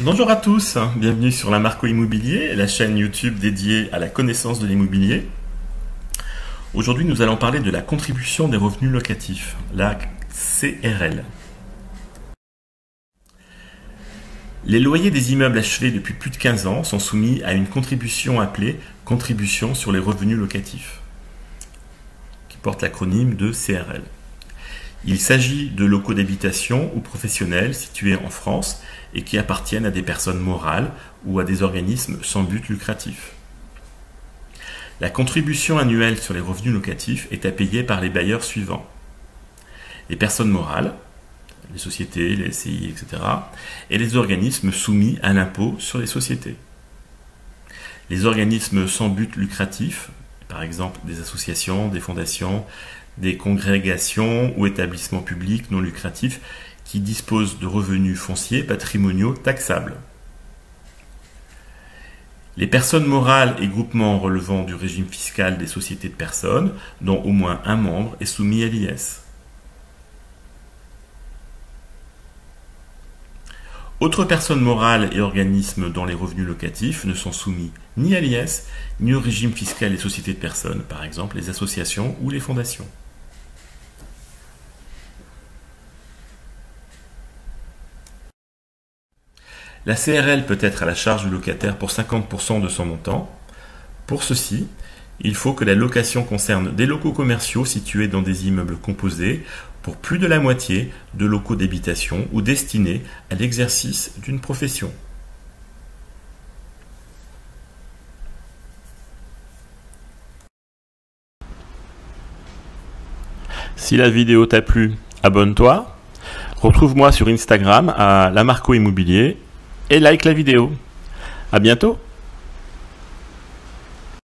Bonjour à tous, bienvenue sur la Marco Immobilier, la chaîne YouTube dédiée à la connaissance de l'immobilier. Aujourd'hui, nous allons parler de la contribution des revenus locatifs, la CRL. Les loyers des immeubles achevés depuis plus de 15 ans sont soumis à une contribution appelée contribution sur les revenus locatifs, qui porte l'acronyme de CRL. Il s'agit de locaux d'habitation ou professionnels situés en France et qui appartiennent à des personnes morales ou à des organismes sans but lucratif. La contribution annuelle sur les revenus locatifs est à payer par les bailleurs suivants. Les personnes morales, les sociétés, les SCI, etc. et les organismes soumis à l'impôt sur les sociétés. Les organismes sans but lucratif, par exemple des associations, des fondations, des congrégations ou établissements publics non lucratifs qui disposent de revenus fonciers patrimoniaux taxables. Les personnes morales et groupements relevant du régime fiscal des sociétés de personnes, dont au moins un membre est soumis à l'IS. Autres personnes morales et organismes dont les revenus locatifs ne sont soumis ni à l'IS, ni au régime fiscal des sociétés de personnes, par exemple les associations ou les fondations. La CRL peut être à la charge du locataire pour 50% de son montant. Pour ceci, il faut que la location concerne des locaux commerciaux situés dans des immeubles composés pour plus de la moitié de locaux d'habitation ou destinés à l'exercice d'une profession. Si la vidéo t'a plu, abonne-toi. Retrouve-moi sur Instagram à Lamarco Immobilier et like la vidéo. À bientôt